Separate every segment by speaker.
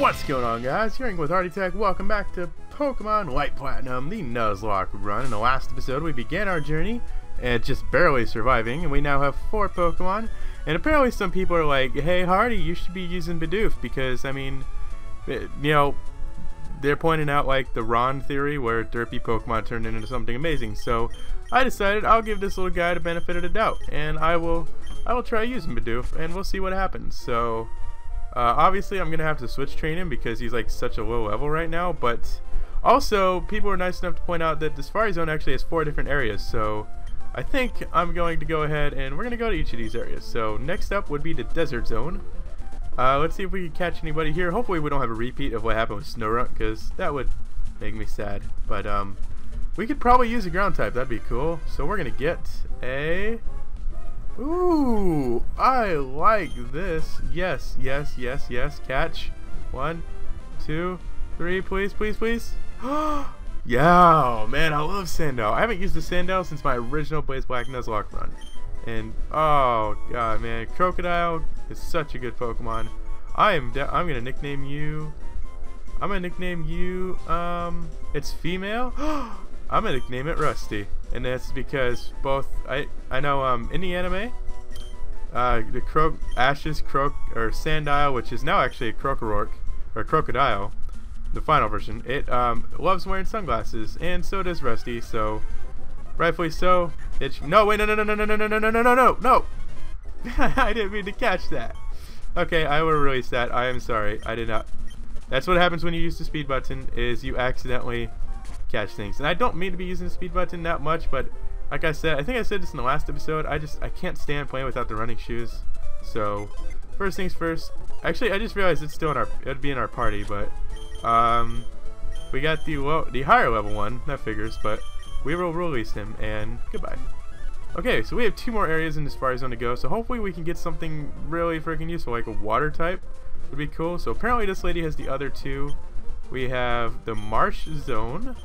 Speaker 1: What's going on guys? Hearing with Hardy Tech, welcome back to Pokemon Light Platinum, the Nuzlocke run. In the last episode we began our journey and just barely surviving and we now have four Pokemon. And apparently some people are like, hey Hardy, you should be using Bidoof because, I mean, it, you know, they're pointing out like the Ron theory where derpy Pokemon turned into something amazing. So I decided I'll give this little guy the benefit of the doubt and I will I will try using Bidoof and we'll see what happens. So uh, obviously, I'm going to have to switch train him because he's like such a low level right now, but also, people were nice enough to point out that the Safari Zone actually has four different areas, so I think I'm going to go ahead and we're going to go to each of these areas. So next up would be the Desert Zone. Uh, let's see if we can catch anybody here. Hopefully we don't have a repeat of what happened with Snorunt, because that would make me sad. But um, we could probably use a ground type. That'd be cool. So we're going to get a Ooh, I like this. Yes, yes, yes, yes. Catch. One, two, three, please, please, please. yeah, man, I love Sandile. I haven't used the Sandile since my original Blaze Black Nuzlocke run. And, oh, God, man, Krookodile is such a good Pokemon. I am, I'm going to nickname you, I'm going to nickname you, um, it's female. I'm going to nickname it Rusty and that's because both I I know um in the anime uh the croak Ash's croak or Sandile which is now actually a Krokorok or Krookodile the final version it um loves wearing sunglasses and so does Rusty so rightfully so it no wait no no no no no no no no no no no no I didn't mean to catch that okay I will release that I am sorry I did not that's what happens when you use the speed button is you accidentally catch things. And I don't mean to be using the speed button that much, but like I said, I think I said this in the last episode, I just, I can't stand playing without the running shoes. So, first things first. Actually, I just realized it's still in our, it'd be in our party, but, um, we got the low, the higher level one, that figures, but we will release him, and goodbye. Okay, so we have two more areas in this Safari Zone to go, so hopefully we can get something really freaking useful, like a water type would be cool. So apparently this lady has the other two. We have the marsh zone,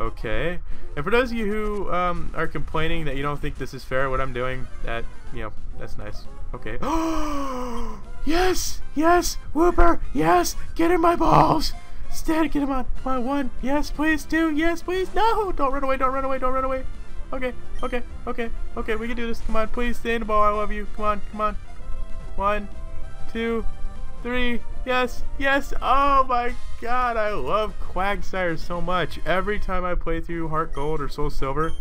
Speaker 1: Okay. And for those of you who um, are complaining that you don't think this is fair, what I'm doing, that, you know, that's nice. Okay. yes! Yes! Wooper! Yes! Get in my balls! Stand, get him on. Come on, one. Yes, please. Two. Yes, please. No! Don't run away. Don't run away. Don't run away. Okay. Okay. Okay. Okay. We can do this. Come on. Please stay in the ball. I love you. Come on. Come on. One. Two three, yes, yes, oh my god, I love Quagsire so much. Every time I play through Heart Gold or Soul Silver,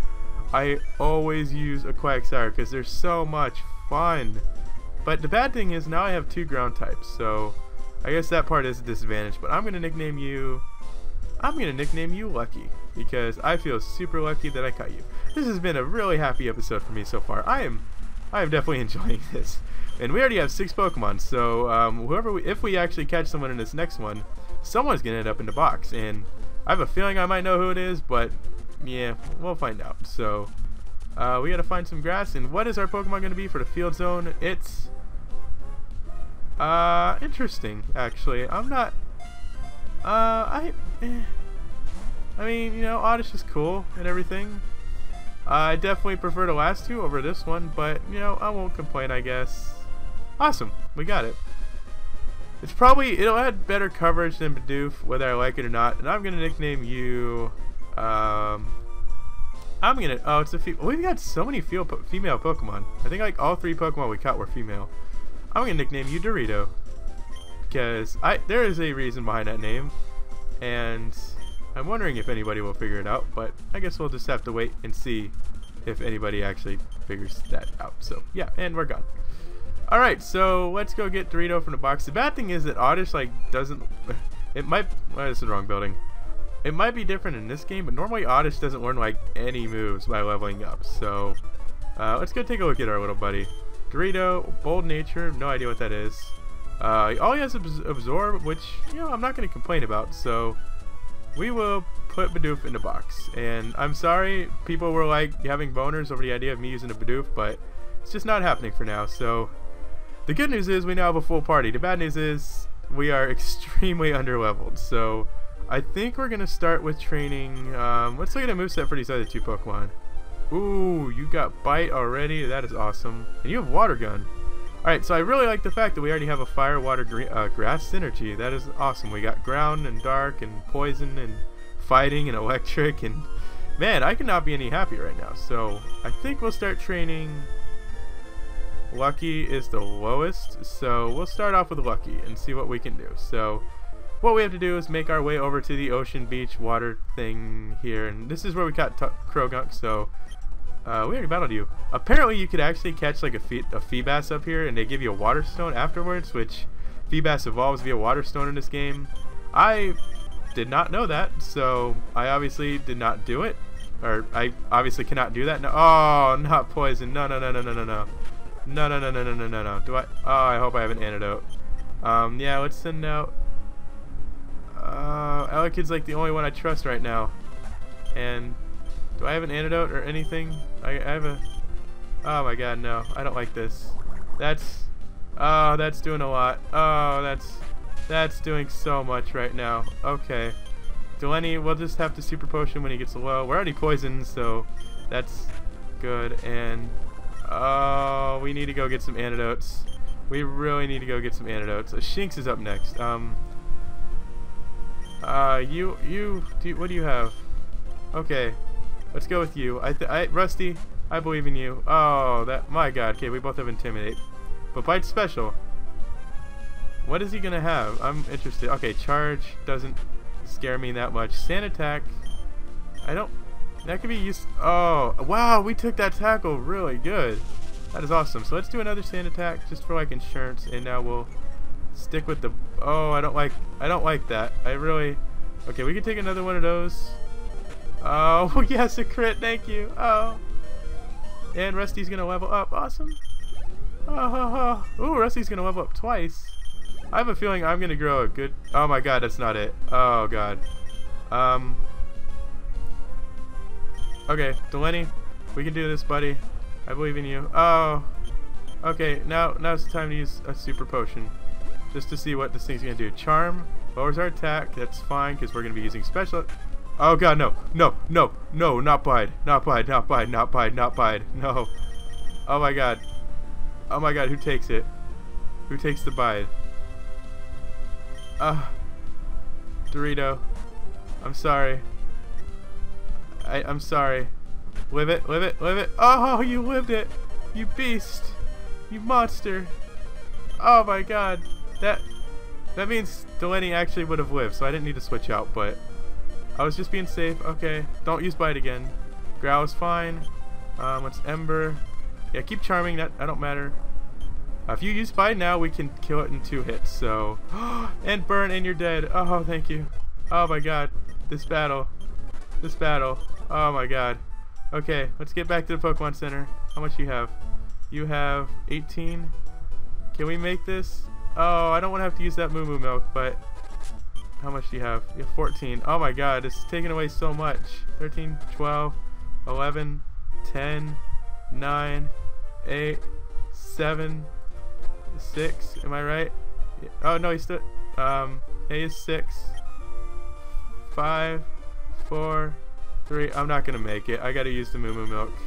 Speaker 1: I always use a Quagsire because they're so much fun. But the bad thing is now I have two ground types, so I guess that part is a disadvantage. But I'm going to nickname you, I'm going to nickname you Lucky because I feel super lucky that I caught you. This has been a really happy episode for me so far. I am, I am definitely enjoying this. And we already have six Pokemon, so um, whoever we, if we actually catch someone in this next one, someone's gonna end up in the box. And I have a feeling I might know who it is, but yeah, we'll find out. So uh, we gotta find some grass. And what is our Pokemon gonna be for the field zone? It's uh interesting actually. I'm not. Uh, I. Eh. I mean, you know, Oddish is cool and everything. I definitely prefer the last two over this one, but, you know, I won't complain, I guess. Awesome, we got it. It's probably, it'll add better coverage than Bidoof, whether I like it or not. And I'm going to nickname you, um, I'm going to, oh, it's a female. We've got so many female Pokemon. I think like all three Pokemon we caught were female. I'm going to nickname you Dorito. Because I, there is a reason behind that name. And I'm wondering if anybody will figure it out. But I guess we'll just have to wait and see if anybody actually figures that out. So yeah, and we're gone. Alright, so let's go get Dorito from the box. The bad thing is that Oddish, like, doesn't... It might... Well, this is the wrong building. It might be different in this game, but normally Oddish doesn't learn, like, any moves by leveling up. So, uh, let's go take a look at our little buddy. Dorito, Bold Nature, no idea what that is. Uh, all he has is Absorb, which, you know, I'm not going to complain about. So, we will put Bidoof in the box. And I'm sorry, people were, like, having boners over the idea of me using a Bidoof, but it's just not happening for now. So, the good news is we now have a full party. The bad news is we are extremely underleveled. So I think we're going to start with training. Um, let's look at a moveset for these other two Pokemon. Ooh, you got Bite already. That is awesome. And you have Water Gun. Alright, so I really like the fact that we already have a fire, water, uh, grass synergy. That is awesome. We got ground and dark and poison and fighting and electric and... Man, I cannot be any happier right now. So, I think we'll start training... Lucky is the lowest, so we'll start off with Lucky and see what we can do. So, what we have to do is make our way over to the ocean beach water thing here and this is where we caught Croagunk so uh, we already battled you. Apparently you could actually catch like a, fee a Feebas up here and they give you a water stone afterwards which Feebas evolves via water stone in this game. I did not know that so I obviously did not do it. Or I obviously cannot do that. No oh not poison. No no no no no no no. No no no no no no no no. Do I oh I hope I have an antidote. Um yeah let's send out uh, Elekid's like the only one I trust right now. And do I have an antidote or anything? I, I have a... Oh my god, no. I don't like this. That's... Oh, that's doing a lot. Oh, that's... That's doing so much right now. Okay. Delaney, we'll just have to super potion when he gets low. We're already poisoned, so that's good. And... Oh, we need to go get some antidotes. We really need to go get some antidotes. Uh, Shinx is up next. Um, uh, you, you, do, what do you have? Okay, let's go with you. I, I, Rusty, I believe in you. Oh, that, my god. Okay, we both have Intimidate. But Bite Special. What is he gonna have? I'm interested. Okay, Charge doesn't scare me that much. Sand Attack, I don't, that could be used, oh, wow, we took that tackle really good. That is awesome. So let's do another Sand Attack just for like insurance, and now we'll stick with the... Oh, I don't like... I don't like that. I really... Okay, we can take another one of those. Oh, yes, a crit. Thank you. Oh. And Rusty's to level up. Awesome. Oh, oh, Ooh, Rusty's to level up twice. I have a feeling I'm to grow a good... Oh, my God. That's not it. Oh, God. Um... Okay, Delaney, we can do this, buddy. I believe in you. Oh, okay. Now, now it's time to use a super potion just to see what this thing's to do. Charm lowers our attack. That's fine because we're to be using special. Oh god, no, no, no, no, not bide, not bide, not bide, not bide, not bide, no. Oh my god. Oh my god, who takes it? Who takes the bide? Ah. Uh, Dorito. I'm sorry. I, I'm sorry. Live it, live it, live it. Oh, you lived it. You beast. You monster. Oh my god. That that means Delaney actually would have lived, so I didn't need to switch out, but I was just being safe. Okay, don't use Bite again. Growl is fine. Um, what's Ember? Yeah, keep Charming, that, I don't matter. Uh, if you use Bite now, we can kill it in two hits, so... and Burn, and you're dead. Oh, thank you. Oh my god. This battle. This battle. Oh my god. Okay, let's get back to the Pokemon Center. How much you have? You have 18. Can we make this? Oh, I don't want to have to use that Moo Moo Milk, but how much do you have? You have 14. Oh my god, it's taking away so much. 13, 12, 11, 10, 9, 8, 7, 6. Am I right? Oh no, he's still. Um, he is 6, 5, 4, 3. I'm not gonna make it. I gotta use the Moo Moo Milk.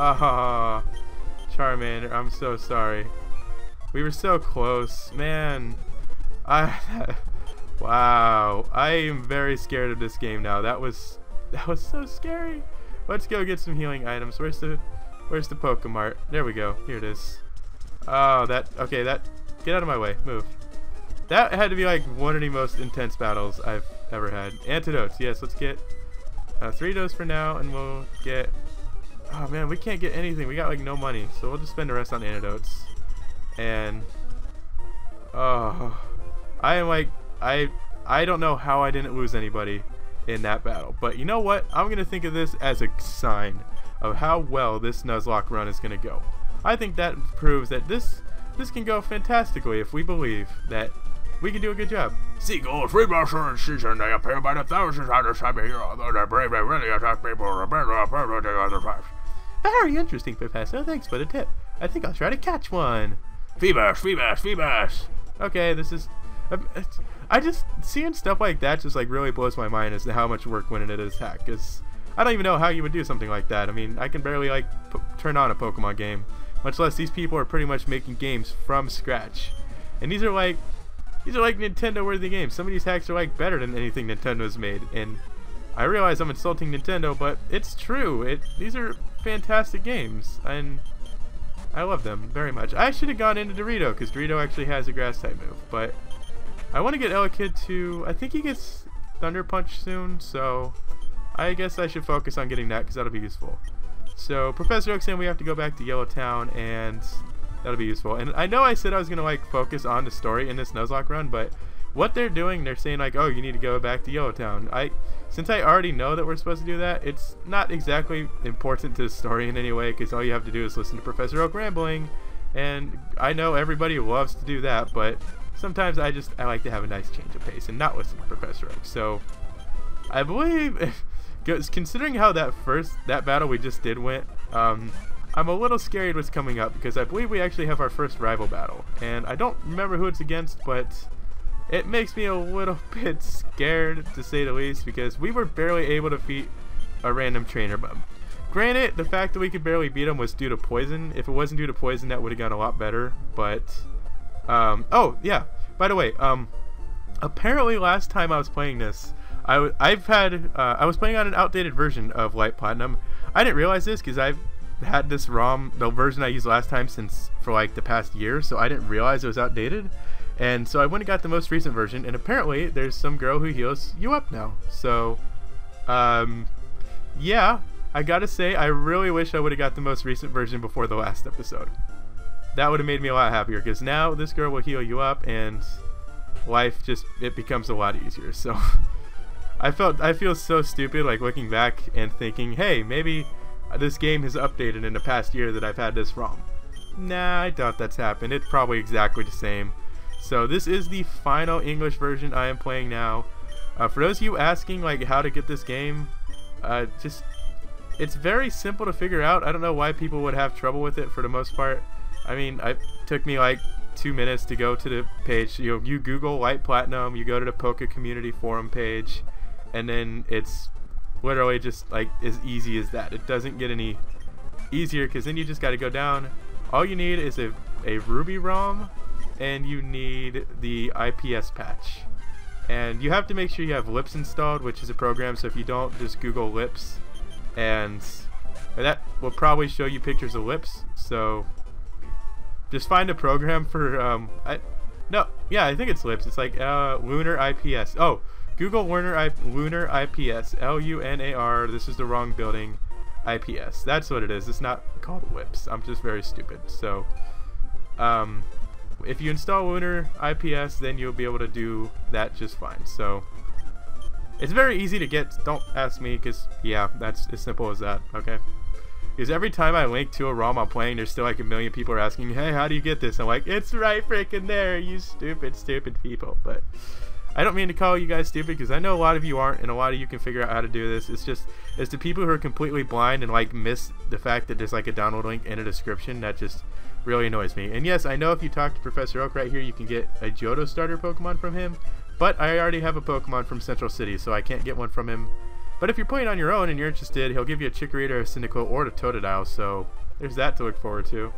Speaker 1: Ah, oh, Charmander, I'm so sorry. We were so close, man. I wow. I am very scared of this game now. That was that was so scary. Let's go get some healing items. Where's the where's the Pokemart? There we go. Here it is. Oh, that okay. That get out of my way. Move. That had to be like one of the most intense battles I've ever had. Antidotes. Yes, let's get uh, three doses for now, and we'll get. Oh man, we can't get anything. We got like no money, so we'll just spend the rest on antidotes and oh, I am like I I don't know how I didn't lose anybody in that battle. But you know what? I'm gonna think of this as a sign of how well this Nuzlocke run is gonna go. I think that proves that this this can go fantastically if we believe that we can do a good job.
Speaker 2: Seagulls, remaster and season, they appear by the thousands on the same hero, although they bravely really attack people, remember the other tribes.
Speaker 1: Very interesting, Professor. Thanks for the tip. I think I'll try to catch one.
Speaker 2: Feebas, Feebas, Feebas.
Speaker 1: Okay, this is. Uh, I just seeing stuff like that just like really blows my mind as to how much work went into this hack. Cause I don't even know how you would do something like that. I mean, I can barely like turn on a Pokemon game. Much less these people are pretty much making games from scratch. And these are like these are like Nintendo worthy games. Some of these hacks are like better than anything Nintendo's made. And I realize I'm insulting Nintendo, but it's true. It these are fantastic games. And I love them very much. I should have gone into Dorito because Dorito actually has a grass type move, but I want to get Elekid to. I think he gets Thunder Punch soon, so I guess I should focus on getting that because that'll be useful. So Professor Oak saying we have to go back to Yellowtown, and that'll be useful. And I know I said I was gonna like focus on the story in this Nuzlocke run, but what they're doing, they're saying like, oh, you need to go back to Yellowtown. I, since I already know that we're supposed to do that, it's not exactly important to the story in any way, because all you have to do is listen to Professor Oak rambling, and I know everybody loves to do that, but sometimes I just I like to have a nice change of pace and not listen to Professor Oak. So I believe, considering how that first that battle we just did went, um, I'm a little scared what's coming up because I believe we actually have our first rival battle, and I don't remember who it's against, but it makes me a little bit scared to say the least because we were barely able to defeat a random trainer. But granted, the fact that we could barely beat him was due to poison. If it wasn't due to poison, that would have gone a lot better. But um, oh yeah, by the way, um, apparently last time I was playing this, I've had uh, I was playing on an outdated version of Light Platinum. I didn't realize this because I've had this ROM, the version I used last time, since for like the past year, so I didn't realize it was outdated. And so I went and got the most recent version, and apparently there's some girl who heals you up now. So, um, yeah, I gotta say, I really wish I would have got the most recent version before the last episode. That would have made me a lot happier, because now this girl will heal you up, and life just, it becomes a lot easier. So, I felt, I feel so stupid, like looking back and thinking, hey, maybe this game has updated in the past year that I've had this ROM. Nah, I doubt that's happened. It's probably exactly the same. So this is the final English version I am playing now. Uh, for those of you asking like how to get this game, uh, just it's very simple to figure out. I don't know why people would have trouble with it for the most part. I mean, it took me like two minutes to go to the page. You know, you Google Light Platinum, you go to the Poke Community Forum page, and then it's literally just like as easy as that. It doesn't get any easier because then you just got to go down. All you need is a, a Ruby ROM and you need the IPS patch. And you have to make sure you have Lips installed, which is a program, so if you don't, just Google Lips, and, and that will probably show you pictures of Lips, so just find a program for, um, I, no, yeah, I think it's Lips, it's like, uh, Lunar IPS, oh, Google Lunar, I, Lunar IPS, L-U-N-A-R, this is the wrong building, IPS, that's what it is, it's not called Lips, I'm just very stupid, so, um, if you install Lunar IPS, then you'll be able to do that just fine. So it's very easy to get. Don't ask me, because yeah, that's as simple as that. Okay. Because every time I link to a ROM I'm playing, there's still like a million people are asking, me, "Hey, how do you get this?" I'm like, "It's right freaking there, you stupid, stupid people." But I don't mean to call you guys stupid because I know a lot of you aren't, and a lot of you can figure out how to do this. It's just it's the people who are completely blind and like miss the fact that there's like a download link in a description that just really annoys me. And yes, I know if you talk to Professor Oak right here, you can get a Johto starter Pokemon from him, but I already have a Pokemon from Central City, so I can't get one from him. But if you're playing on your own and you're interested, he'll give you a Chikorita, a Cyndaquil, or a Totodile, so there's that to look forward to.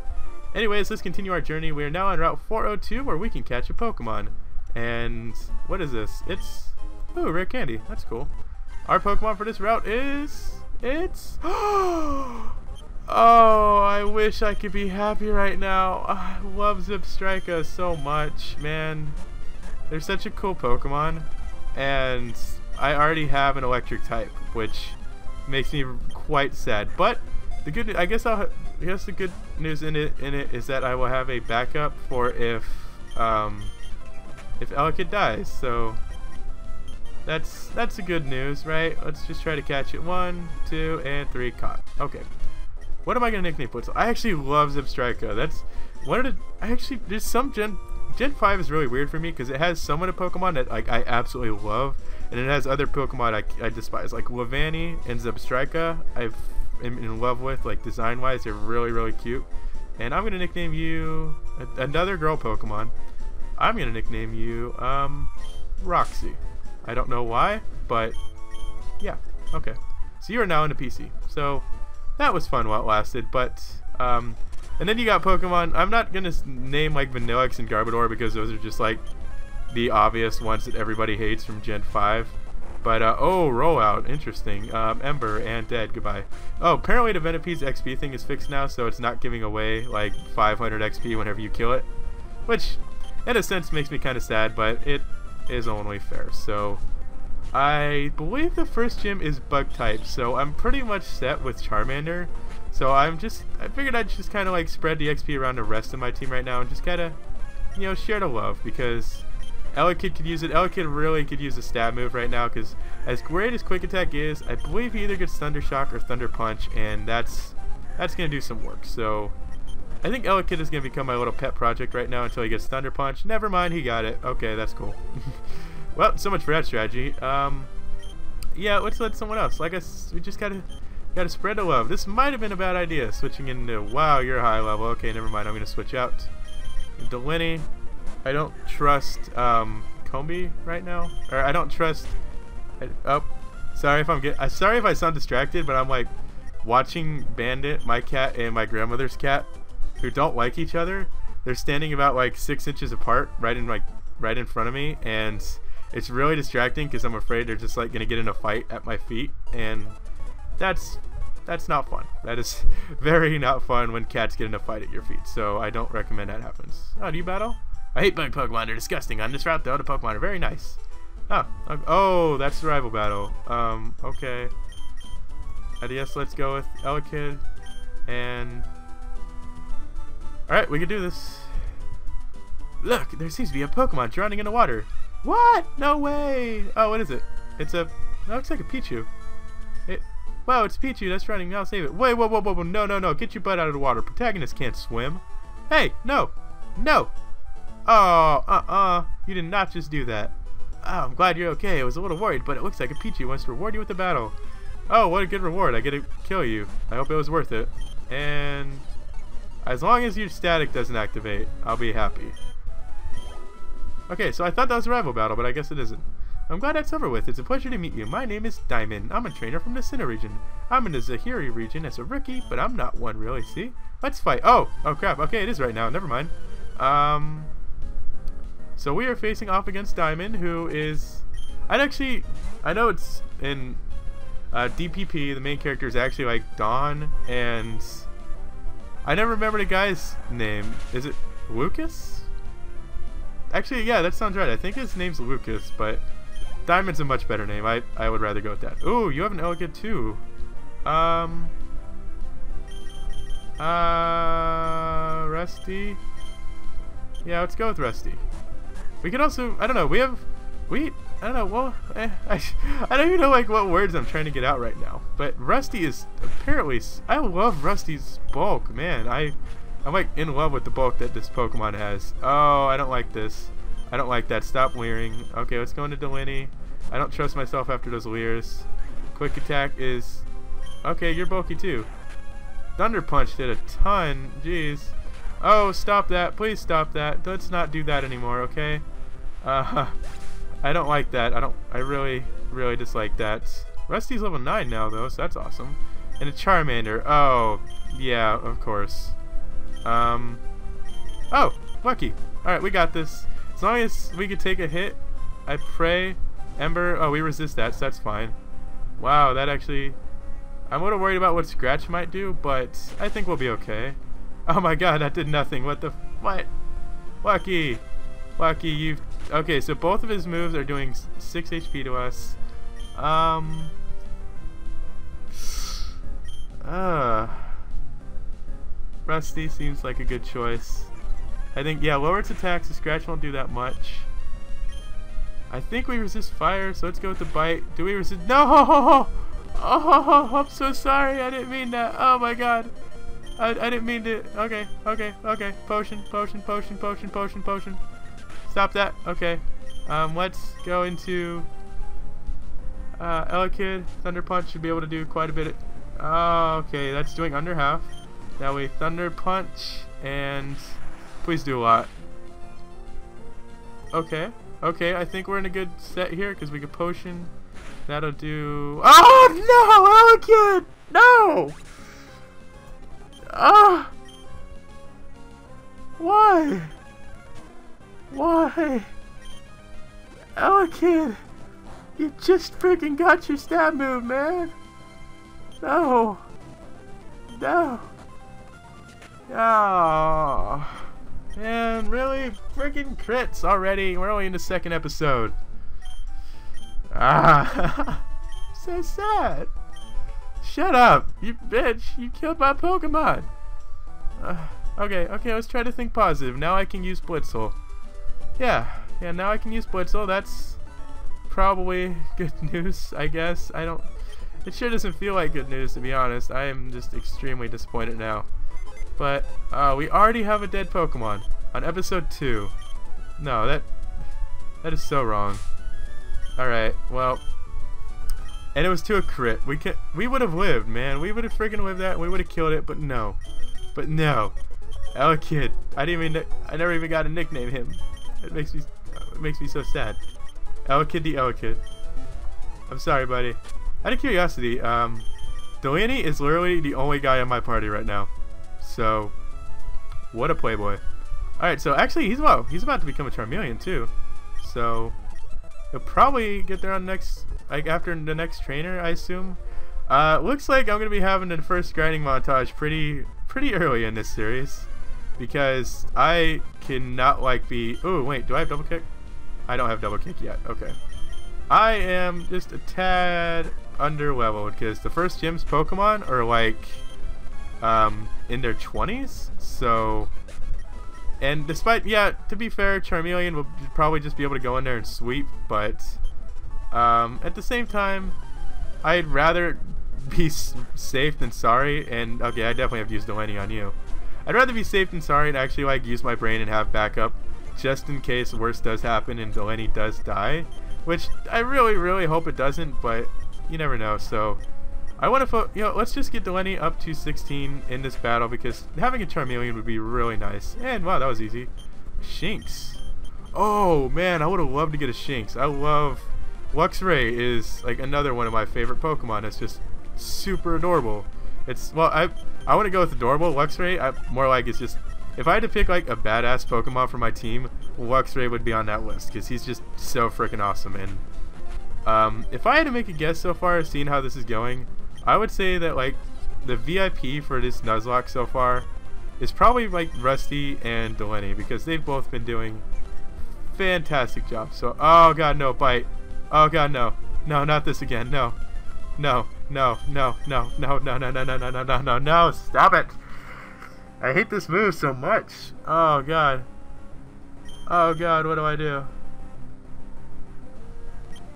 Speaker 1: Anyways, let's continue our journey. We are now on Route 402 where we can catch a Pokemon. And what is this? It's... Ooh, rare candy. That's cool. Our Pokemon for this route is... It's... Oh, I wish I could be happy right now. I love Zebstrika so much, man. They're such a cool Pokemon. And I already have an electric type, which makes me quite sad. But the good, I guess I'll, I guess the good news in it in it is that I will have a backup for if um, if Elekid dies. So that's that's the good news, right? Let's just try to catch it. One, two, and three. Caught. Okay. What am I gonna nickname Blitzle? I actually love Zebstrika. That's one of the. I actually there's some Gen Gen 5 is really weird for me because it has some of the Pokemon that like I absolutely love, and it has other Pokemon I, I despise. Like Lavani and Zebstrika, I've am in love with. Like design wise, they're really really cute. And I'm gonna nickname you a, another girl Pokemon. I'm gonna nickname you um Roxy. I don't know why, but yeah, okay. So you are now in a PC. So that was fun while it lasted, but um, And then you got Pokemon. I'm not gonna name like Vanilluxe and Garbodor because those are just like the obvious ones that everybody hates from Gen 5. But, uh, oh, rollout. Interesting. Um, Ember and Dead. Goodbye. Oh, apparently the Venipede's XP thing is fixed now, so it's not giving away, like, 500 XP whenever you kill it. Which, in a sense, makes me kind of sad, but it is only fair. So, I believe the first gym is bug type, so I'm pretty much set with Charmander. So I'm just, I figured I'd just kind of like spread the XP around the rest of my team right now and just kind of, you know, share the love because Elekid could use it. Elekid really could use a stab move right now because as great as Quick Attack is, I believe he either gets Thunder Shock or Thunder Punch, and that's that's going to do some work. So I think Elekid is going to become my little pet project right now until he gets Thunder Punch. Never mind, he got it. Okay, that's cool. well, so much for that strategy. Um, yeah, let's let someone else. Like us, we just gotta gotta spread the love. This might have been a bad idea, switching into. Wow, you're high level. Okay, never mind. I'm gonna switch out. Delaney. I don't trust um, Combee right now, or I don't trust. I, oh, sorry if I'm get. I'm sorry if I sound distracted, but I'm like watching Bandit, my cat, and my grandmother's cat, who don't like each other. They're standing about like six inches apart, right in like right in front of me, and it's really distracting because I'm afraid they're just like gonna get in a fight at my feet, and that's that's not fun. That is very not fun when cats get in a fight at your feet. So I don't recommend that happens. Oh, do you battle? I hate bug Pokemon. They're disgusting. On this route, though, the Pokemon are very nice. Oh, oh, that's the rival battle. Um, okay. I guess let's go with Elekid and... Alright, we can do this. Look, there seems to be a Pokemon drowning in the water. What? No way! Oh, what is it? It's a... That looks like a Pichu. Wow, it's Pichu. That's drowning. I'll save it. Wait, whoa, whoa, whoa, whoa. No, no, no. Get your butt out of the water. Protagonist can't swim. Hey, no. No. Oh, uh-uh. You did not just do that. Oh, I'm glad you're okay. I was a little worried, but it looks like a Pichu wants to reward you with a battle. Oh, what a good reward. I get to kill you. I hope it was worth it. And as long as your static doesn't activate, I'll be happy. Okay, so I thought that was a rival battle, but I guess it isn't. I'm glad that's over with. It's a pleasure to meet you. My name is Diamond. I'm a trainer from the Sinnoh region. I'm in the Zhery region as a rookie, but I'm not one really, see? Let's fight. Oh, oh crap. Okay, it is right now. Never mind. Um, so we are facing off against Diamond, who is... I'd actually... I know it's in uh, DPP, the main character is actually like Dawn, and... I never remember the guy's name. Is it Lucas? Actually, yeah, that sounds right. I think his name's Lucas, but Diamond's a much better name. I, I would rather go with that. Ooh, you have an Elekid too. Um... Uh... Rusty? Yeah, let's go with Rusty. We could also, I don't know, we have, we, I don't know, well, eh, I, I don't even know like what words I'm trying to get out right now. But Rusty is apparently, I love Rusty's bulk, man. I, I'm like in love with the bulk that this Pokemon has. Oh, I don't like this. I don't like that. Stop leering. Okay, let's go into Delaney. I don't trust myself after those leers. Quick attack is, okay, you're bulky too. Thunder Punch did a ton. Jeez. Oh, stop that. Please stop that. Let's not do that anymore, okay? Uh, I don't like that. I don't. I really, really dislike that. Rusty's level 9 now, though, so that's awesome. And a Charmander. Oh, yeah, of course. Um. Oh, lucky. Alright, we got this. As long as we could take a hit, I pray. Ember. Oh, we resist that, so that's fine. Wow, that actually... I'm a little worried about what Scratch might do, but I think we'll be okay. Oh my god, that did nothing. What the... What? Lucky. Lucky, you've Okay, so both of his moves are doing 6 HP to us. Um... Uh... Rusty seems like a good choice. I think, yeah, lower its attacks, the scratch won't do that much. I think we resist fire, so let's go with the bite. Do we resist? No! Oh, I'm so sorry. I didn't mean that. Oh my god. I, I didn't mean to. Okay, okay, okay. Potion, potion, potion, potion, potion, potion. Stop that. Okay. Um, let's go into uh, Elekid. Thunder Punch should be able to do quite a bit. oh, okay. That's doing under half. That way, Thunder Punch and please do a lot. Okay. Okay, I think we're in a good set here because we can potion. That'll do. Oh no, Elekid! No! Ah! Why? Why? Elekid! You just freaking got your stab move, man! No! No! Oh, man, really? Freaking crits already? We're only in the second episode. Ah, so sad. Shut up, you bitch! You killed my Pokemon. Uh, okay, okay, let's try to think positive. Now I can use Blitzle. Yeah, yeah, now I can use Blitzle. That's probably good news, I guess. I don't... It sure doesn't feel like good news, to be honest. I am just extremely disappointed now. But uh, we already have a dead Pokemon on episode 2. No, that that is so wrong. Alright, well. And it was to a crit. We can we would have lived, man. We would have freaking lived that. We would have killed it, but no. But no. Elekid. I didn't even I never even got to nickname him. It makes me it makes me so sad. Elekid the Elekid. I'm sorry, buddy. Out of curiosity, um Delaney is literally the only guy in my party right now. So, what a playboy. Alright, so actually, he's well, he's about to become a Charmeleon too. So, he'll probably get there on next, like after the next trainer, I assume. Uh, looks like I'm gonna be having the first grinding montage pretty, pretty early in this series, because I cannot like be. Oh wait, do I have double kick? I don't have double kick yet. Okay. I am just a tad under leveled because the first gym's Pokemon are like um, in their 20s. So, and despite, yeah, to be fair, Charmeleon will probably just be able to go in there and sweep, but um, at the same time, I'd rather be safe than sorry. And okay, I definitely have to use Delaney on you. I'd rather be safe than sorry and actually like use my brain and have backup just in case worse does happen and Delaney does die. Which I really, really hope it doesn't, but you never know. So I want to, you know, let's just get Delaney up to 16 in this battle because having a Charmeleon would be really nice. And wow, that was easy. Shinx. Oh man, I would have loved to get a Shinx. I love Luxray is like another one of my favorite Pokemon. It's just super adorable. It's well, I I want to go with adorable. Luxray, I, more like it's just if I had to pick like a badass Pokemon for my team, Luxray would be on that list because he's just so freaking awesome. And um, if I had to make a guess so far, seeing how this is going, I would say that like the VIP for this Nuzlocke so far is probably like Rusty and Delaney because they've both been doing fantastic jobs. So, oh god, no, bite. Oh god, no. No, not this again. No. No, no, no, no, no, no, no, no, no, no, no, no, no, no, stop it. I hate this move so much. Oh god. Oh god, what do I do?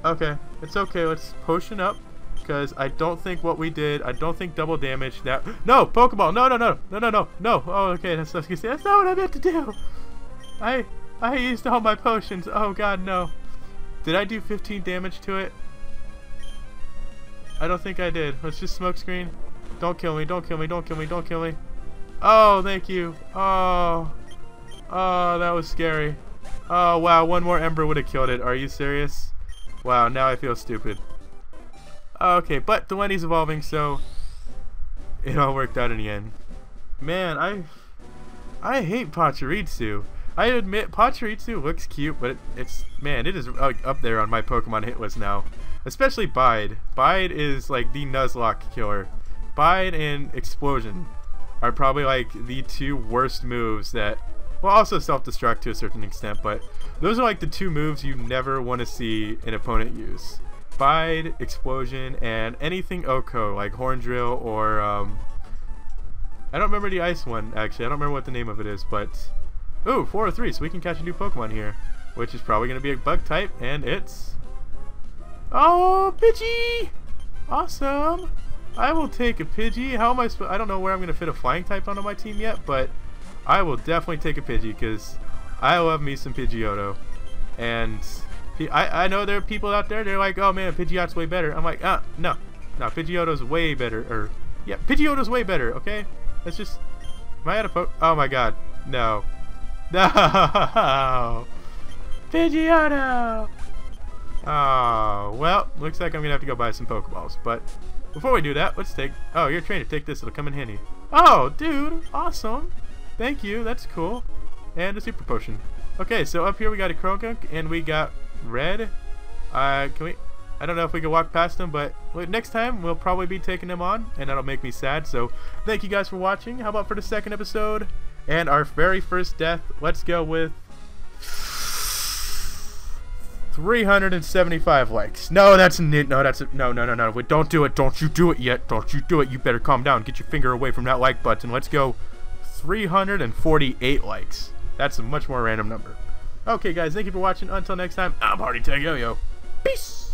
Speaker 1: Okay, it's okay, let's potion up because I don't think what we did, I don't think double damage that. No, Pokeball, no, no, no, no, no, no, no. Oh, okay, that's, that's, that's not what I meant to do. I, I used all my potions. Oh God, no. Did I do 15 damage to it? I don't think I did. Let's just smoke screen. Don't kill me, don't kill me, don't kill me, don't kill me. Oh, thank you. Oh, oh, that was scary. Oh, wow, one more Ember would have killed it. Are you serious? Wow, now I feel stupid. Okay, but the Wendy's evolving, so it all worked out in the end. Man, I I hate Pachirisu. I admit Pachirisu looks cute, but it, it's man, it is up there on my Pokemon hit list now. Especially Bide. Bide is like the Nuzlocke killer. Bide and Explosion are probably like the two worst moves that well also self-destruct to a certain extent, but those are like the two moves you never want to see an opponent use. Bide, Explosion, and anything OHKO, like Horn Drill or, um, I don't remember the ice one, actually. I don't remember what the name of it is, but, ooh, 403, so we can catch a new Pokemon here, which is probably going to be a bug type, and it's, oh, Pidgey! Awesome! I will take a Pidgey. How am I supposed... I don't know where I'm going to fit a flying type onto my team yet, but I will definitely take a Pidgey, because I love me some Pidgeotto. And I, I know there are people out there, they're like, oh man, Pidgeot's way better. I'm like, uh, no. No, Pidgeotto's way better. Or, yeah, Pidgeotto's way better, okay? Let's just, am I at a po Oh my god. No. No! Pidgeotto! Oh, well, looks like I'm gonna have to go buy some Pokeballs. But before we do that, let's take. Oh, you're a trainer. Take this. It'll come in handy. Oh, dude, awesome. Thank you. That's cool. and a super potion. Okay, so up here we got a Croagunk and we got red. Uh, can we? I don't know if we can walk past them, but next time we'll probably be taking them on, and that'll make me sad. So thank you guys for watching. How about for the second episode and our very first death? Let's go with 375 likes. No, that's no, that's no, no, no, no. Wait, don't do it. Don't you do it yet. Don't you do it. You better calm down. Get your finger away from that like button. Let's go 348 likes. That's a much more random number. Okay, guys, thank you for watching. Until next time, I'm Hardy Tag Yo Yo. Peace!